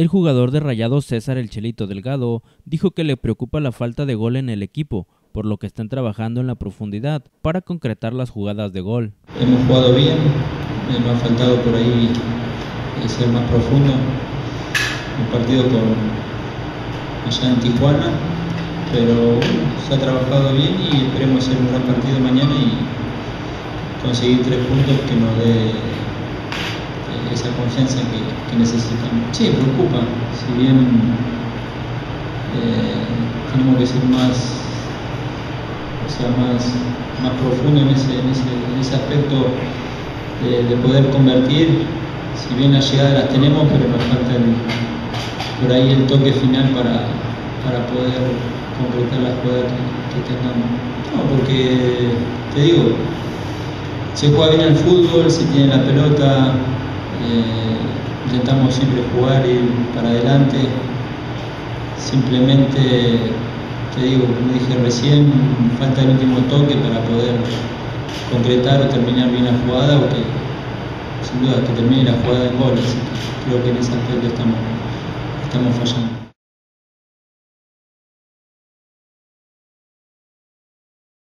El jugador de Rayado César El Chelito Delgado dijo que le preocupa la falta de gol en el equipo, por lo que están trabajando en la profundidad para concretar las jugadas de gol. Hemos jugado bien, nos ha faltado por ahí ser más profundo. Un partido con allá en Tijuana, pero se ha trabajado bien y esperemos hacer un gran partido mañana y conseguir tres puntos que nos dé eh, esa confianza que, necesitamos. Sí, preocupa, si bien eh, tenemos que ser más, o sea, más, más profundo en ese, en ese, en ese aspecto de, de, poder convertir, si bien las llegadas las tenemos, pero nos falta por ahí el toque final para, para poder concretar las jugadas que, que tengamos. No, porque te digo, se juega bien el fútbol, se tiene la pelota, eh, intentamos siempre jugar y para adelante. Simplemente, te digo, como dije recién, falta el último toque para poder concretar o terminar bien la jugada o que sin duda que termine la jugada en gol. Así que creo que en ese aspecto estamos, estamos fallando.